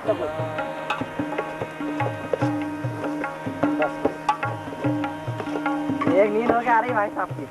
एक नींद होके आ रही भाई साहब की।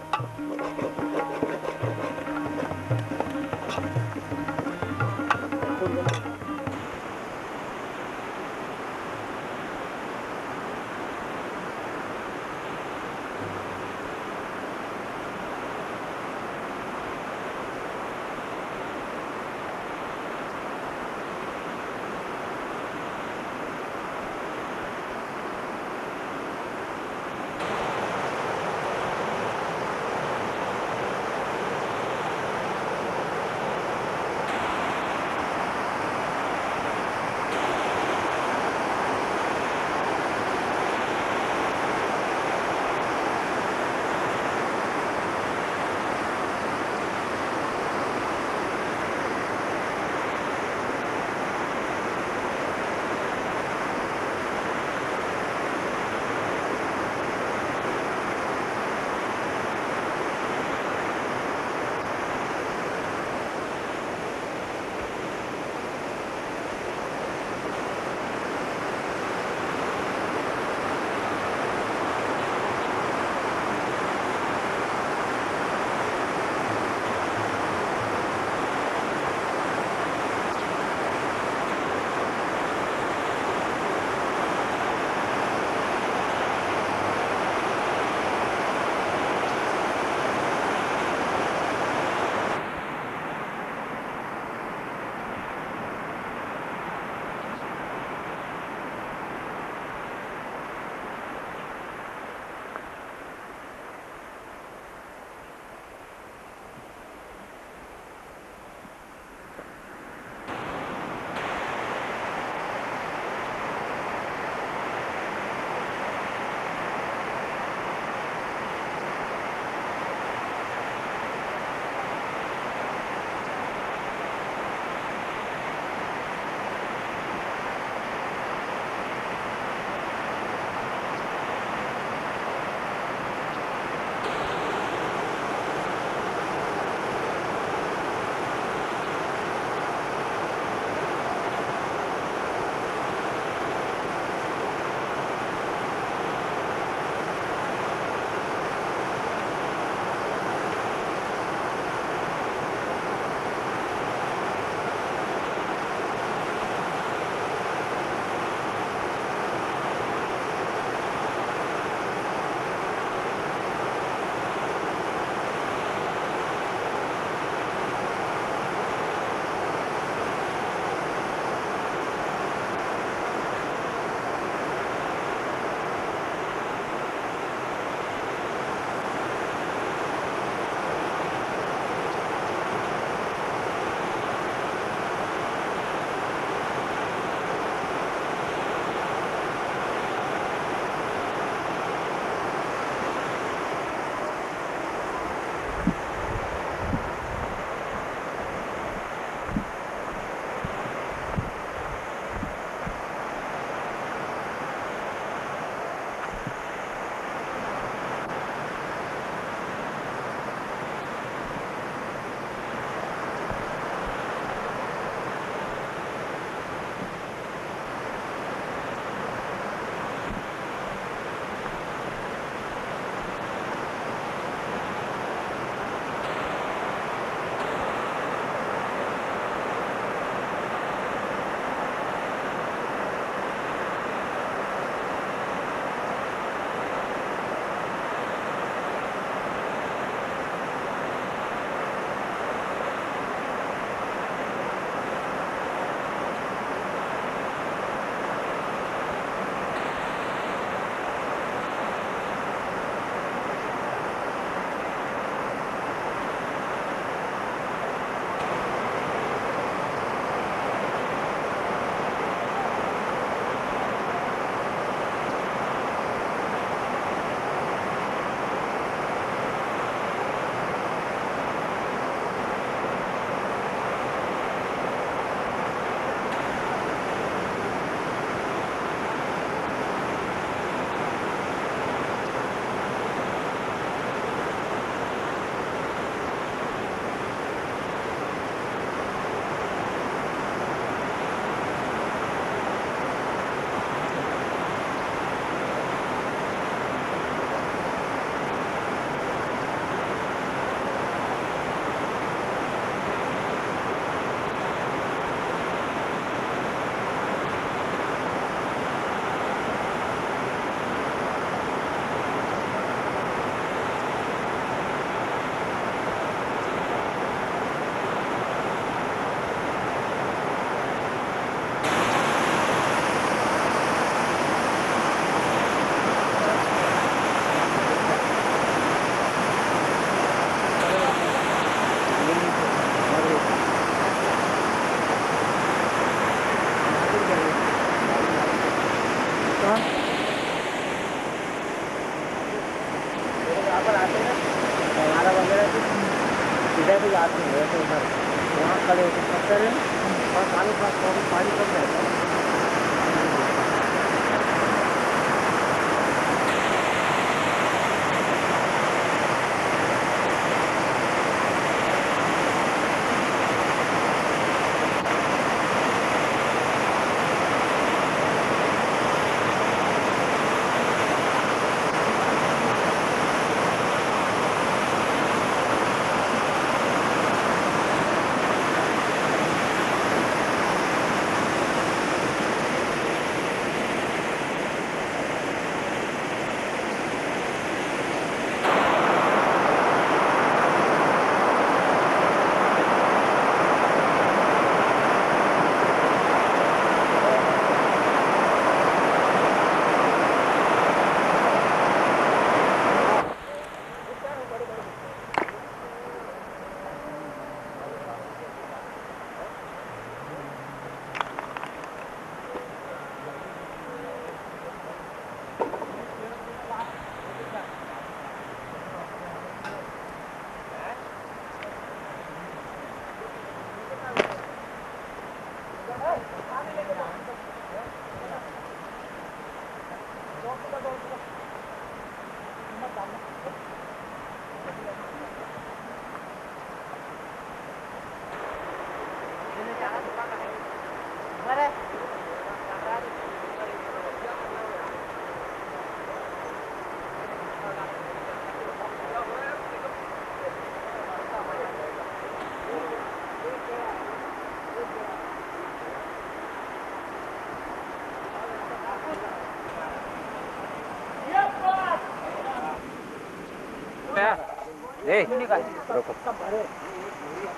तूने का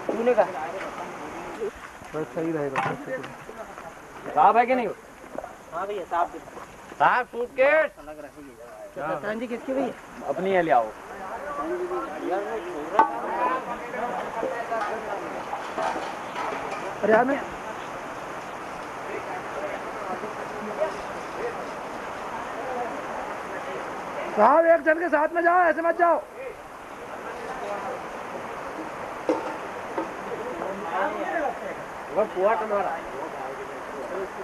तूने का बस सही रहेगा साहब है कि नहीं? हाँ भैया साफ़ साहब सूटकेस? लग रहा है भैया जी किसकी भैया? अपनी है ले आओ। अरे यार मैं साहब एक जन के साथ में जाओ ऐसे मत जाओ। पुआ तुम्हारा।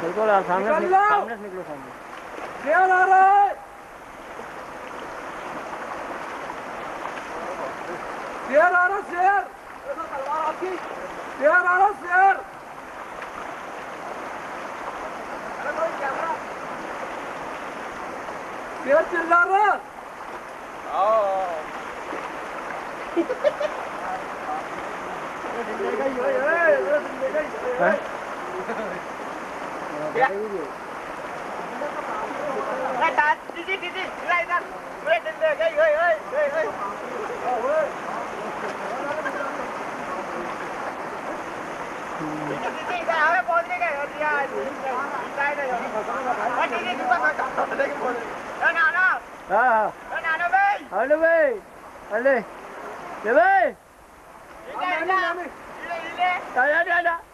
बिल्कुल यार सामने। सामने से निकलो सामने। शेर आ रहा है। शेर। आ रहा शेर। तलवार आपकी शेर आ रहा शेर Hả? Dạ. Ya. Lại ta, đi đi đi đi, lại ta. Lại đến đây, ơi ơi ơi, ơi ơi. Ờ. Ờ nào nó về. Ờ nó về. Anh đi. Đi về. Yürü yürü. Yürü yürü.